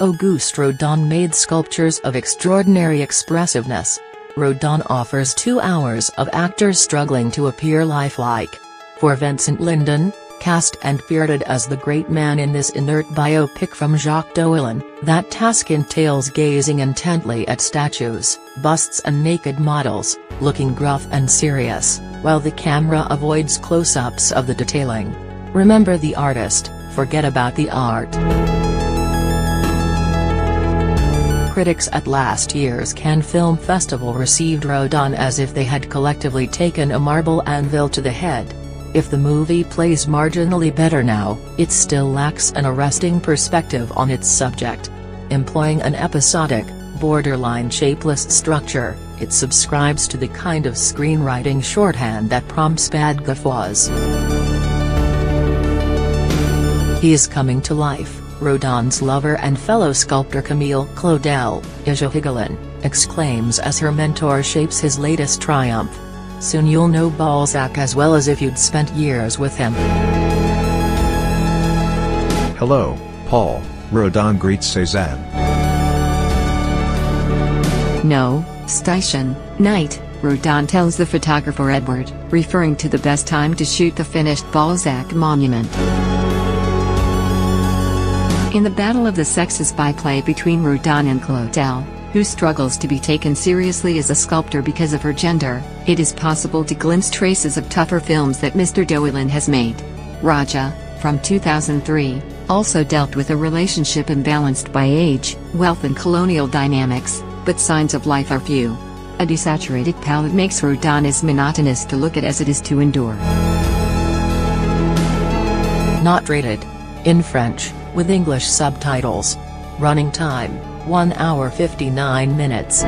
Auguste Rodin made sculptures of extraordinary expressiveness. Rodin offers two hours of actors struggling to appear lifelike. For Vincent Lindon, cast and bearded as the great man in this inert biopic from Jacques Doillon, that task entails gazing intently at statues, busts and naked models, looking gruff and serious, while the camera avoids close-ups of the detailing. Remember the artist, forget about the art. Critics at last year's Cannes Film Festival received Rodin as if they had collectively taken a marble anvil to the head. If the movie plays marginally better now, it still lacks an arresting perspective on its subject. Employing an episodic, borderline shapeless structure, it subscribes to the kind of screenwriting shorthand that prompts bad guffaws. He is coming to life. Rodin's lover and fellow sculptor Camille Claudel, Izïa Higelin, exclaims as her mentor shapes his latest triumph. Soon you'll know Balzac as well as if you'd spent years with him. Hello, Paul, Rodin greets Cézanne. No, Steichen, night, Rodin tells the photographer Edward, referring to the best time to shoot the finished Balzac monument. In the Battle of the Sexes byplay between Rodin and Claudel, who struggles to be taken seriously as a sculptor because of her gender, it is possible to glimpse traces of tougher films that Mr. Doillon has made. Raja, from 2003, also dealt with a relationship imbalanced by age, wealth and colonial dynamics, but signs of life are few. A desaturated palette makes Rodin as monotonous to look at as it is to endure. Not rated. In French with English subtitles. Running time, 1 hour 59 minutes.